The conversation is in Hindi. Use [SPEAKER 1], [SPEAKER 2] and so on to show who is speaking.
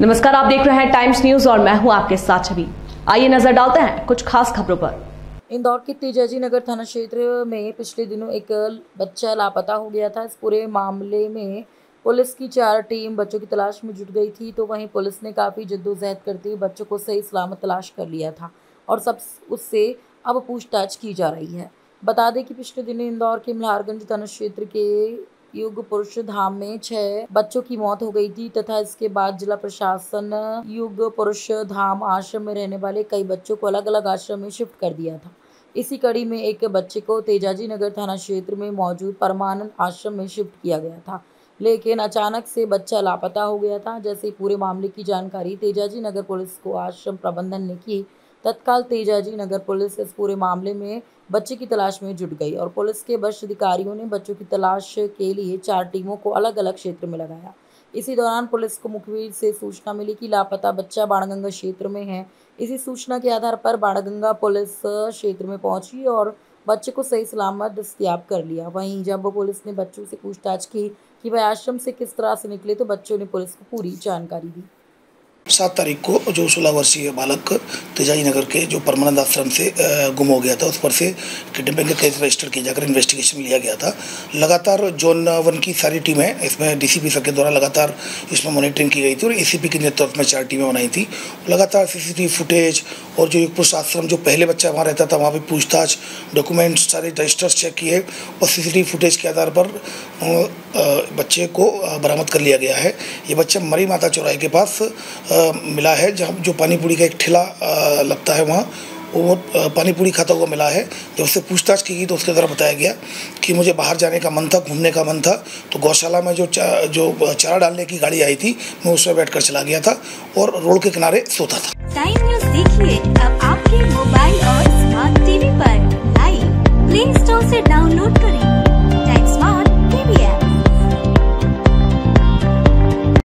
[SPEAKER 1] नमस्कार, आप देख रहे हैं टाइम्स न्यूज़ और मैं हूँ आपके साथ छवि। आइए नज़र डालते हैं कुछ खास खबरों पर।
[SPEAKER 2] इंदौर के तेजाजी नगर थाना क्षेत्र में पिछले दिनों एक बच्चा लापता हो गया था। इस पूरे मामले में पुलिस की चार टीम बच्चों की तलाश में जुट गई थी तो वहीं पुलिस ने काफ़ी जद्दोजहद करते हुए बच्चों को सही सलामत तलाश कर लिया था और सब उससे अब पूछताछ की जा रही है। बता दें कि पिछले दिनों इंदौर के मल्हारगंज थाना क्षेत्र के युग पुरुष धाम में छह बच्चों की मौत हो गई थी तथा इसके बाद जिला प्रशासन युग पुरुष धाम आश्रम में रहने वाले कई बच्चों को अलग अलग आश्रम में शिफ्ट कर दिया था। इसी कड़ी में एक बच्चे को तेजाजी नगर थाना क्षेत्र में मौजूद परमानंद आश्रम में शिफ्ट किया गया था। लेकिन अचानक से बच्चा लापता हो गया था। जैसे पूरे मामले की जानकारी तेजाजी नगर पुलिस को आश्रम प्रबंधन ने की तत्काल तेजाजी नगर पुलिस इस पूरे मामले में बच्चे की तलाश में जुट गई और पुलिस के वरिष्ठ अधिकारियों ने बच्चों की तलाश के लिए चार टीमों को अलग अलग क्षेत्र में लगाया। इसी दौरान पुलिस को मुखबिर से सूचना मिली कि लापता बच्चा बाणगंगा क्षेत्र में है। इसी सूचना के आधार पर बाणगंगा पुलिस क्षेत्र में पहुँची और बच्चे को सही सलामत दस्तियाब कर लिया। वहीं जब पुलिस ने बच्चों से पूछताछ की कि वह आश्रम से किस तरह से निकले तो बच्चों ने पुलिस को पूरी जानकारी दी।
[SPEAKER 3] सात तारीख को जो सोलह वर्षीय बालक तेजाई नगर के जो परमानंद आश्रम से गुम हो गया था, उस पर से किडनैपिंग का केस रजिस्टर किया जाकर इन्वेस्टिगेशन लिया गया था। लगातार जोन वन की सारी टीमें, इसमें डीसीपी सर के द्वारा लगातार इसमें मॉनिटरिंग की गई थी और एसीपी के नेतृत्व में चार टीमें बनाई थी। लगातार सीसीटीवी फुटेज और जो युगपुरुष आश्रम जो पहले बच्चा वहाँ रहता था, वहाँ पर पूछताछ डॉक्यूमेंट्स सारे रजिस्टर्स चेक किए और सी फुटेज के आधार पर बच्चे को बरामद कर लिया गया है। ये बच्चा मरी माता चौराहे के पास मिला है जहाँ जो पानी पूरी का एक ठेला लगता है वहाँ वो पानी पूरी खाता हुआ मिला है। जब उससे पूछताछ की गई तो उसके द्वारा बताया गया कि मुझे बाहर जाने का मन था घूमने का मन था तो गौशाला में जो चा, जो चारा डालने की गाड़ी आई थी मैं उसमें बैठ कर चला गया था और रोड के किनारे सोता था।
[SPEAKER 4] टाइम न्यूज़ देखिए अब आपके मोबाइल और स्मार्ट टीवी